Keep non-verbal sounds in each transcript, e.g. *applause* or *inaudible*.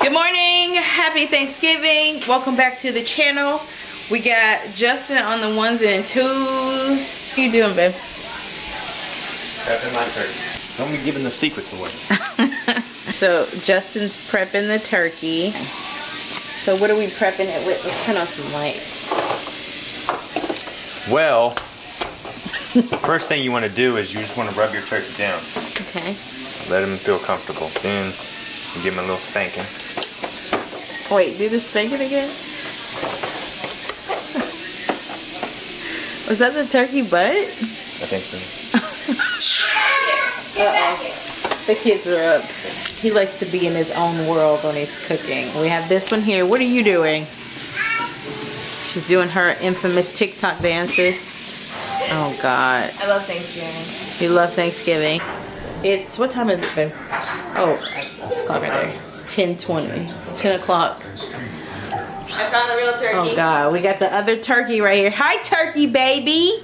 Good morning. Happy Thanksgiving. Welcome back to the channel. We got Justin on the ones and twos. How you doing, babe? Prepping my turkey. Don't be giving the secrets away. *laughs* So Justin's prepping the turkey. So what are we prepping it with? Let's turn on some lights. Well, first thing you want to do is you just want to rub your turkey down. Okay. Let him feel comfortable. Then you give him a little spanking. Wait, do the spanking again? Was that the turkey butt? I think so. *laughs* Uh-oh. The kids are up. He likes to be in his own world when he's cooking. We have this one here. What are you doing? She's doing her infamous TikTok dances. Oh God. I love Thanksgiving. You love Thanksgiving. It's, what time is it, babe? Oh, it's clock right there. It's 10.20. It's 10 o'clock. I found the real turkey. Oh God, we got the other turkey right here. Hi turkey baby.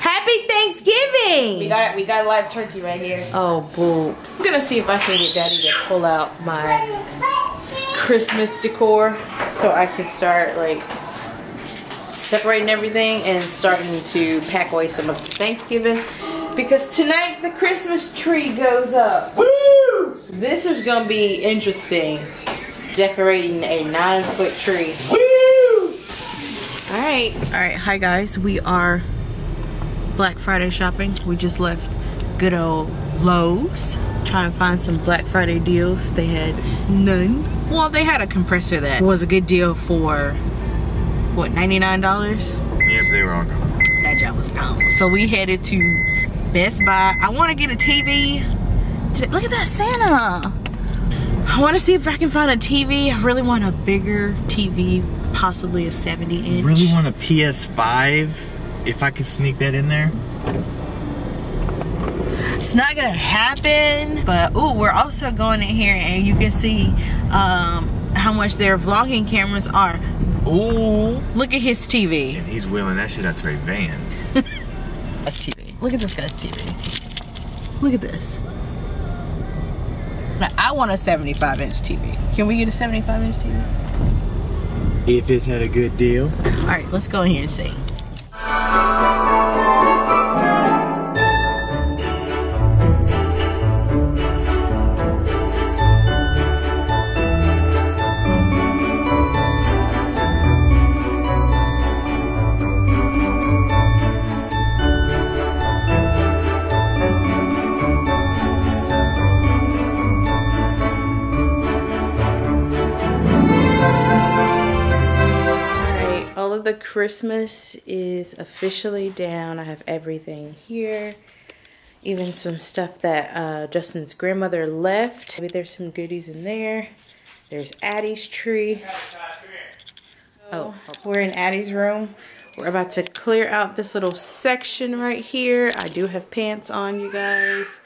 Happy Thanksgiving. We got we got a live turkey right here. Oh, boobs. I'm gonna see if I can get daddy to pull out my Christmas decor so I can start like separating everything and starting to pack away some of Thanksgiving because tonight the Christmas tree goes up. Woo! This is gonna be interesting. Decorating a nine foot tree. Woo! Alright. Alright, hi guys. We are Black Friday shopping. We just left good old Lowe's trying to find some Black Friday deals. They had none. Well, they had a compressor that was a good deal for what, $99? Yep, they were all gone. That job was gone. So we headed to Best Buy. I want to get a TV. To- Look at that Santa. I want to see if I can find a TV. I really want a bigger TV, possibly a 70 inch. Really want a PS5? If I could sneak that in there? It's not gonna happen, but oh, we're also going in here and you can see um, how much their vlogging cameras are. Ooh, look at his TV. And he's wheeling that shit out to a van. *laughs* That's TV. Look at this guy's TV. Look at this. Now, I want a 75 inch TV. Can we get a 75 inch TV? If it's at a good deal. All right, let's go in here and see. Christmas is officially down. I have everything here. Even some stuff that uh, Justin's grandmother left. Maybe there's some goodies in there. There's Addie's tree. Oh, we're in Addie's room. We're about to clear out this little section right here. I do have pants on, you guys.